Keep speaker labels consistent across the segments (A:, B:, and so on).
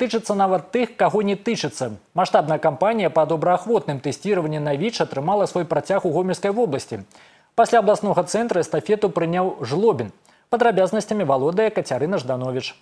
A: Тычыцца нават тых, каго не тычыцца. Маштабная кампанія па добраахвотным тэсціраванні на ВІЧ атрымала свой працяг у гомельскай вобласці. Пасля абласнога цэнтра эстафету прыняў жлобін. Падрабязнасцямі валодае Кацярына Жданович.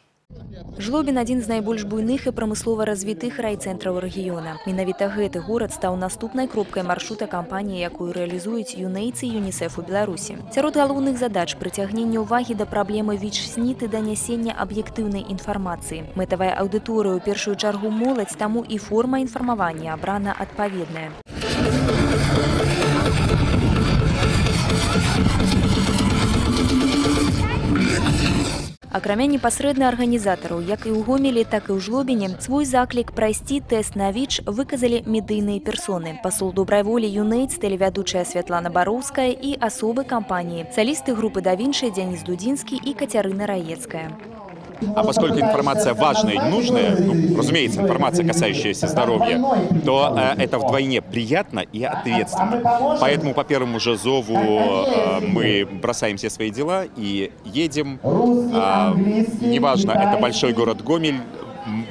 B: Жлобін адзін з найбольш буйных і прамыслова развітых райцэнтраў рэгіёна. Менавіта гэты горад стаў наступнай кропкай маршрута кампаніі, якую рэалізуюць юнэйцы ЮНІСЕФ у Беларусі. Сярод галоўных задач прыцягнення ўвагі да праблемы ВІЧ-снід і данясення аб'ектыўнай інфармацыі. Мэтавая аўдыторыя ў першую чаргу моладзь, таму і форма інфармавання абрана адпаведная. Акрамя непасрэдна арганізатараў, як і ў гомелі, так і ў жлобіне, свой заклік прайсці тэст на ВІЧ выказалі медыйныя персоны. Пасол добрай волі юнэйц, тэлевядучая Святлана Бароўская і асобы кампаніі, салісты групы Давіншай Дзяніс Дудзінскі і Кацярына Раецкая.
C: А поскольку информация важная и нужная, ну, разумеется, информация, касающаяся здоровья, то э, это вдвойне приятно и ответственно. Поэтому по первому же зову э, мы бросаем все свои дела и едем. Э, неважно, это большой город Гомель,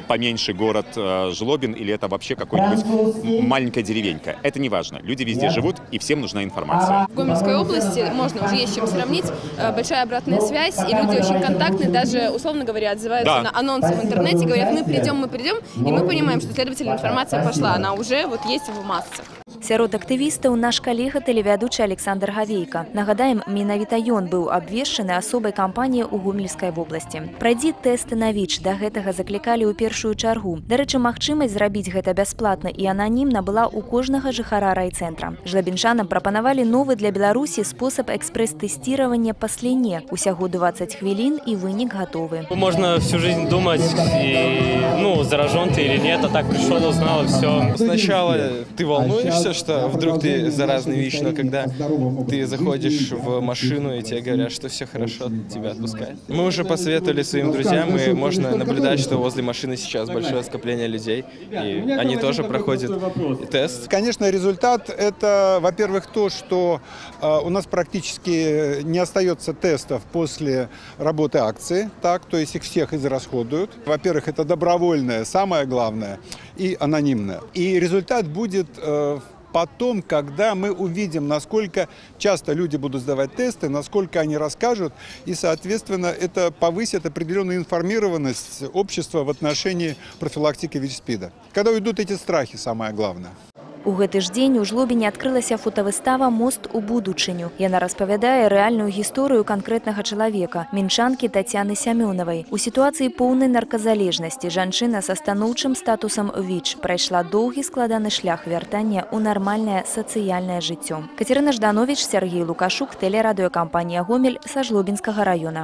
C: поменьше город э, Жлобин или это вообще какой-нибудь маленькая деревенька. Это не важно. Люди везде живут, и всем нужна информация.
D: В Гомельской области можно уже есть чем сравнить. Э, большая обратная связь, и люди очень контактные, даже, условно говоря, отзываются
C: Да.
D: на анонсы в интернете, говорят, мы придем, мы придем, и мы понимаем, что, следовательно, информация пошла, она уже вот есть в массах.
B: Сярод актывістаў наш калега тэлевядучы Александр Гавейка. Нагадаем, менавіта ён быў абвешчаны асобай кампаніі ў гомельскай вобласці. Прайдзі тэсты на ВІЧ да гэтага заклікалі ў першую чаргу. Дарэчы, магчымасць зрабіць гэта бясплатна і ананімна была ў кожнага жыхара райцэнтра. Жлабіншанам прапанавалі новы для Беларусі спосаб экспрэс-тэсціравання па сліне. Усяго 20 хвілін і вынік гатовы.
E: Можно всю жизнь думать, и, ну, заражен ты или нет, а так пришел, узнал, и все.
F: Сначала ты волнуешься, что вдруг ты заразный ВИЧ, но когда ты заходишь в машину и тебе говорят, что все хорошо, тебя отпускают. Мы уже посоветовали своим друзьям, и можно наблюдать, что возле машины сейчас большое скопление людей, и они тоже проходят тест.
G: Конечно, результат – это, во-первых, то, что э, у нас практически не остается тестов после работы акции, так, то есть их всех израсходуют. Во-первых, это добровольное, самое главное, и анонимное. И результат будет э, потом, когда мы увидим, насколько часто люди будут сдавать тесты, насколько они расскажут, и, соответственно, это повысит определенную информированность общества в отношении профилактики ВИЧ-СПИДа. Когда уйдут эти страхи, самое главное.
B: У гэты ж дзень у жлобіне адкрылася фотавыстава мост у будучыню. Яна распавядае рэальную гісторыю канкрэтнага чалавека, мінчанкі Тацяны Сямёнавай. У сітуацыі поўнай нарказалежнасці жанчына са станоўчым статусам ВІЧ прайшла доўгі складаны шлях вяртання ў нармальнае сацыяльнае жыццё. Кацярына Жданович, Сергей Лукашук, тэлерадыёкампанія Гомель са жлобінскага раёна.